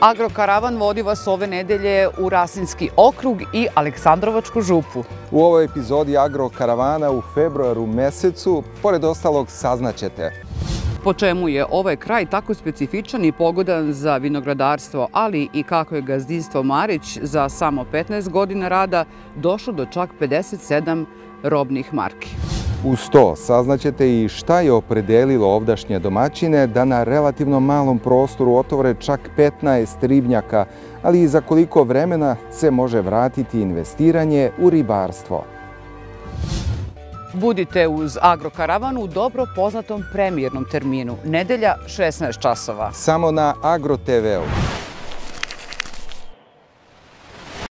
Agrokaravan vodi vas ove nedelje u Rasinski okrug i Aleksandrovačku župu. U ovoj epizodi Agrokaravana u februaru mesecu, pored ostalog, saznaćete po čemu je ovaj kraj tako specifičan i pogodan za vinogradarstvo, ali i kako je gazdinstvo Marić za samo 15 godina rada došlo do čak 57 robnih marki. Uz to saznaćete i šta je opredelilo ovdašnje domaćine da na relativno malom prostoru otvore čak 15 ribnjaka, ali i za koliko vremena se može vratiti investiranje u ribarstvo. Budite uz Agrokaravan u dobro poznatom premijernom terminu. Nedelja 16 časova. Samo na Agro TV-u.